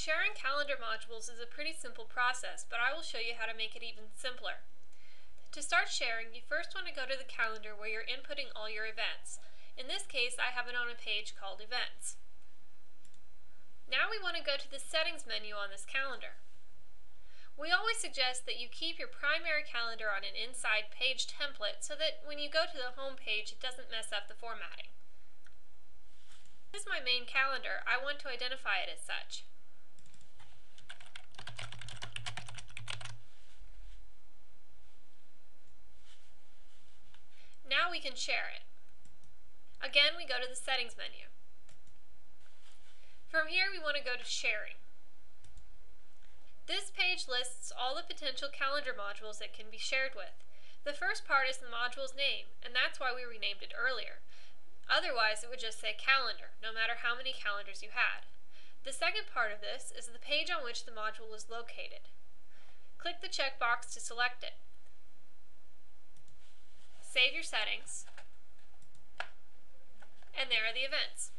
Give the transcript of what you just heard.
Sharing calendar modules is a pretty simple process, but I will show you how to make it even simpler. To start sharing, you first want to go to the calendar where you're inputting all your events. In this case, I have it on a page called Events. Now we want to go to the Settings menu on this calendar. We always suggest that you keep your primary calendar on an inside page template so that when you go to the home page it doesn't mess up the formatting. This is my main calendar. I want to identify it as such. We can share it. Again, we go to the Settings menu. From here, we want to go to Sharing. This page lists all the potential calendar modules that can be shared with. The first part is the module's name, and that's why we renamed it earlier. Otherwise, it would just say calendar, no matter how many calendars you had. The second part of this is the page on which the module is located. Click the checkbox to select it. Save your settings, and there are the events.